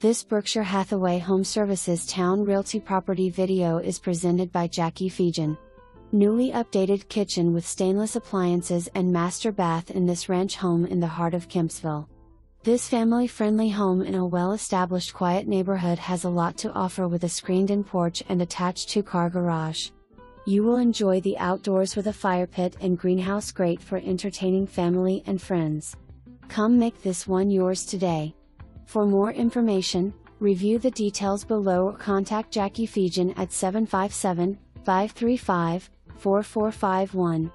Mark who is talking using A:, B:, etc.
A: This Berkshire Hathaway Home Services Towne Realty property video is presented by Jackie Feagin. Newly updated kitchen with stainless appliances and master bath in this ranch home in the heart of Kempsville. This family friendly home in a well established quiet neighborhood has a lot to offer with a screened in porch and attached two car garage. You will enjoy the outdoors with a fire pit and greenhouse great for entertaining family and friends. Come make this one yours today. For more information, review the details below or contact Jackie Feagin at 757 535 4451.